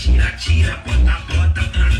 Tira, tira, bota, bota,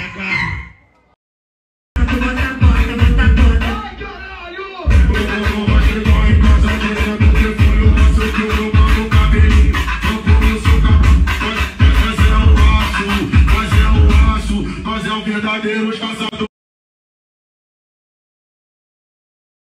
cadeiros passados.